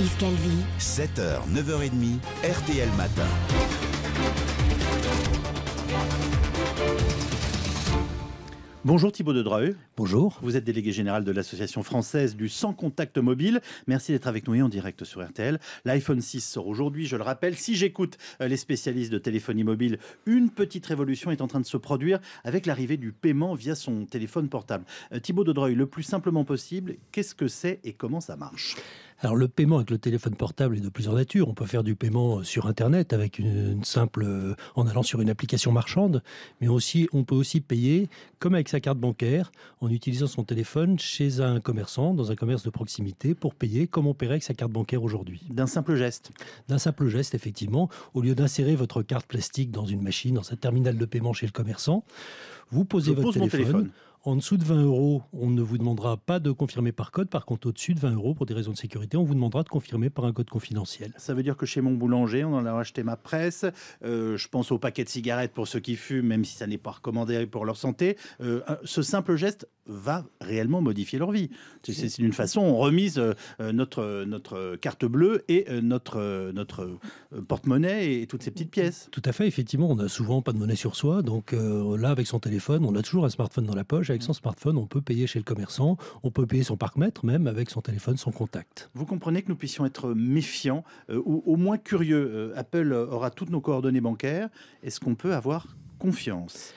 Yves Calvi. 7h, 9h30, RTL Matin. Bonjour Thibaut de Dreux. Bonjour. Vous êtes délégué général de l'Association française du sans contact mobile. Merci d'être avec nous et en direct sur RTL. L'iPhone 6 sort aujourd'hui, je le rappelle. Si j'écoute euh, les spécialistes de téléphonie mobile, une petite révolution est en train de se produire avec l'arrivée du paiement via son téléphone portable. Euh, Thibaut de Dreux, le plus simplement possible, qu'est-ce que c'est et comment ça marche? Alors le paiement avec le téléphone portable est de plusieurs natures. On peut faire du paiement sur Internet avec une, simple, euh, en allant sur une application marchande, mais aussi on peut aussi payer comme avec sa carte bancaire en utilisant son téléphone chez un commerçant dans un commerce de proximité pour payer comme on paierait avec sa carte bancaire aujourd'hui. D'un simple geste. D'un simple geste effectivement, au lieu d'insérer votre carte plastique dans une machine, dans un terminal de paiement chez le commerçant, vous posez votre téléphone en dessous de 20 euros, on ne vous demandera pas de confirmer par code. Par contre, au-dessus de 20 euros, pour des raisons de sécurité, on vous demandera de confirmer par un code confidentiel. Ça veut dire que chez mon boulanger, on en a acheté ma presse. Euh, je pense au paquet de cigarettes pour ceux qui fument, même si ça n'est pas recommandé pour leur santé. Euh, ce simple geste va réellement modifier leur vie. C'est une façon, on remise euh, notre, notre carte bleue et notre, notre porte-monnaie et toutes ces petites pièces. Tout à fait, effectivement, on n'a souvent pas de monnaie sur soi. Donc là, avec son téléphone, on a toujours un smartphone dans la poche avec son smartphone, on peut payer chez le commerçant, on peut payer son parc-mètre même avec son téléphone sans contact. Vous comprenez que nous puissions être méfiants euh, ou au moins curieux. Euh, Apple aura toutes nos coordonnées bancaires. Est-ce qu'on peut avoir confiance?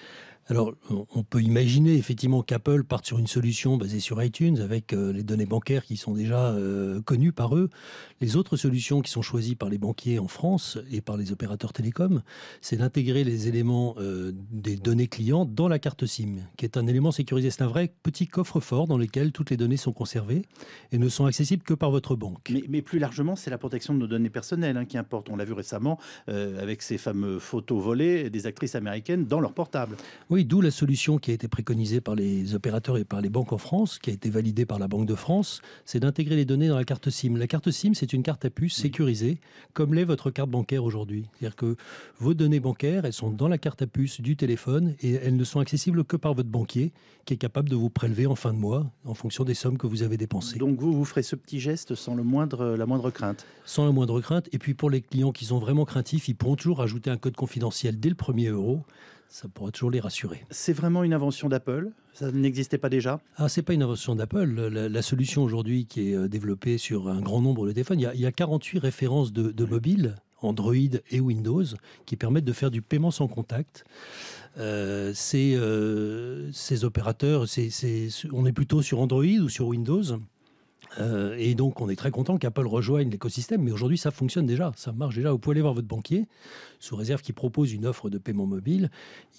Alors, on peut imaginer effectivement qu'Apple parte sur une solution basée sur iTunes avec euh, les données bancaires qui sont déjà euh, connues par eux. Les autres solutions qui sont choisies par les banquiers en France et par les opérateurs télécoms, c'est d'intégrer les éléments euh, des données clients dans la carte SIM, qui est un élément sécurisé. C'est un vrai petit coffre-fort dans lequel toutes les données sont conservées et ne sont accessibles que par votre banque. Mais, plus largement, c'est la protection de nos données personnelles hein, qui importe. On l'a vu récemment avec ces fameux photos volées des actrices américaines dans leur portable. Oui, d'où la solution qui a été préconisée par les opérateurs et par les banques en France, qui a été validée par la Banque de France, c'est d'intégrer les données dans la carte SIM. La carte SIM, c'est une carte à puce sécurisée, comme l'est votre carte bancaire aujourd'hui. C'est-à-dire que vos données bancaires, elles sont dans la carte à puce du téléphone et elles ne sont accessibles que par votre banquier, qui est capable de vous prélever en fin de mois en fonction des sommes que vous avez dépensées. Donc vous, vous ferez ce petit geste sans le moindre, la moindre crainte? Sans la moindre crainte. Et puis pour les clients qui sont vraiment craintifs, ils pourront toujours ajouter un code confidentiel dès le premier euro ça pourrait toujours les rassurer. C'est vraiment une invention d'Apple? Ça n'existait pas déjà? Ah, c'est pas une invention d'Apple. La, solution aujourd'hui qui est euh, développée sur un grand nombre de téléphones, il y a, 48 références de, de mobiles Android et Windows qui permettent de faire du paiement sans contact. Euh, ces, euh, ces, opérateurs, on est plutôt sur Android ou sur Windows? Euh, et donc, on est très content qu'Apple rejoigne l'écosystème, mais aujourd'hui, ça fonctionne déjà, ça marche déjà. Vous pouvez aller voir votre banquier, sous réserve qu'il propose une offre de paiement mobile,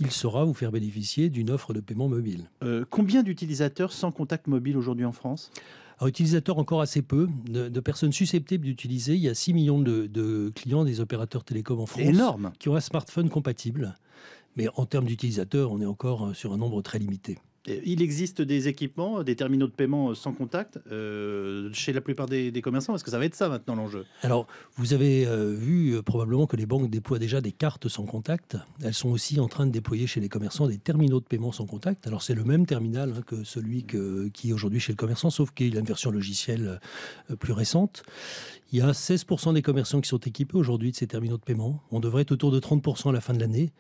il saura vous faire bénéficier d'une offre de paiement mobile. Euh, combien d'utilisateurs sans contact mobile aujourd'hui en France? Alors, utilisateurs encore assez peu, de, personnes susceptibles d'utiliser. Il y a 6 millions de, de, clients des opérateurs télécoms en France énorme. qui ont un smartphone compatible. Mais en termes d'utilisateurs, on est encore euh, sur un nombre très limité. Il existe des équipements, des terminaux de paiement sans contact euh, chez la plupart des, commerçants Parce que ça va être ça maintenant l'enjeu? Alors, vous avez euh, vu euh, probablement que les banques déploient déjà des cartes sans contact. Elles sont aussi en train de déployer chez les commerçants des terminaux de paiement sans contact. Alors, c'est le même terminal hein, que celui qui est aujourd'hui chez le commerçant, sauf qu'il a une version logicielle plus récente. Il y a 16% des commerçants qui sont équipés aujourd'hui de ces terminaux de paiement. On devrait être autour de 30% à la fin de l'année.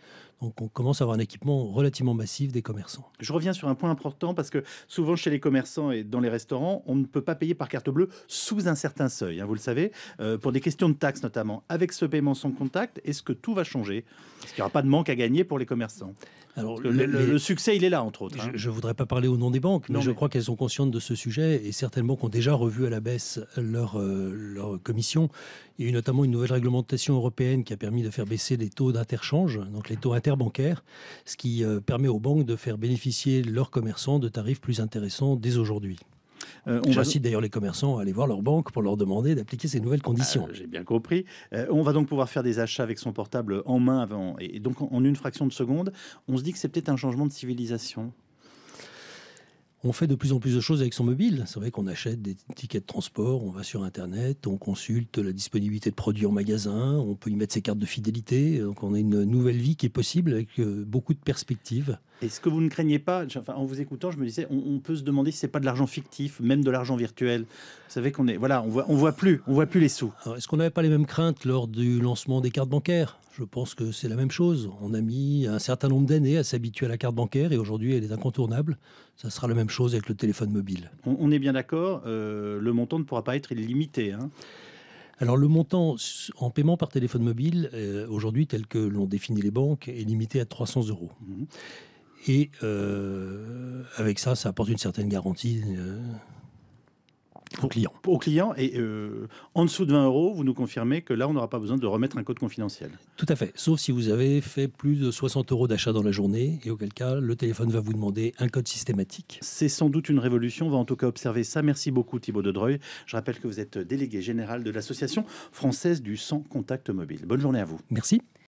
Donc on commence à avoir un équipement relativement massif des commerçants. Je reviens sur un point important parce que souvent chez les commerçants et dans les restaurants, on ne peut pas payer par carte bleue sous un certain seuil, hein, vous le savez, euh, pour des questions de taxes notamment. Avec ce paiement sans contact, est-ce que tout va changer? Est-ce qu'il n'y aura pas de manque à gagner pour les commerçants? Alors, le, succès, il est là, entre autres. Hein. Je ne voudrais pas parler au nom des banques, mais, je crois qu'elles sont conscientes de ce sujet et certaines banques ont déjà revu à la baisse leur, euh, leur commission. Il y a eu notamment une nouvelle réglementation européenne qui a permis de faire baisser les taux d'interchange, donc les taux interbancaires, ce qui euh, permet aux banques de faire bénéficier leurs commerçants de tarifs plus intéressants dès aujourd'hui. Euh, on J'incite d'ailleurs les commerçants à aller voir leur banque pour leur demander d'appliquer ces nouvelles conditions. Ah, j'ai bien compris. Euh, on va donc pouvoir faire des achats avec son portable en main avant, et donc en une fraction de seconde. On se dit que c'est peut-être un changement de civilisation. On fait de plus en plus de choses avec son mobile. C'est vrai qu'on achète des tickets de transport, on va sur Internet, on consulte la disponibilité de produits en magasin, on peut y mettre ses cartes de fidélité. Donc on a une nouvelle vie qui est possible avec euh, beaucoup de perspectives. Est-ce que vous ne craignez pas, enfin, en vous écoutant, je me disais, on, peut se demander si c'est pas de l'argent fictif, même de l'argent virtuel. Vous savez qu'on est, voilà, on voit, on voit plus, on voit plus les sous. Est-ce qu'on n'avait pas les mêmes craintes lors du lancement des cartes bancaires? Je pense que c'est la même chose. On a mis un certain nombre d'années à s'habituer à la carte bancaire et aujourd'hui elle est incontournable. Ça sera la même chose avec le téléphone mobile. On, est bien d'accord, euh, le montant ne pourra pas être illimité. Hein alors le montant en paiement par téléphone mobile, euh, aujourd'hui tel que l'ont défini les banques, est limité à 300 euros. Mmh. Et euh, avec ça, ça apporte une certaine garantie au client. Au client, et euh, en dessous de 20 euros, vous nous confirmez que là, on n'aura pas besoin de remettre un code confidentiel. Tout à fait, sauf si vous avez fait plus de 60 euros d'achat dans la journée, et auquel cas, le téléphone va vous demander un code systématique. C'est sans doute une révolution, on va en tout cas observer ça. Merci beaucoup Thibaut de Dreuil. Je rappelle que vous êtes délégué général de l'Association française du sans contact mobile. Bonne journée à vous. Merci.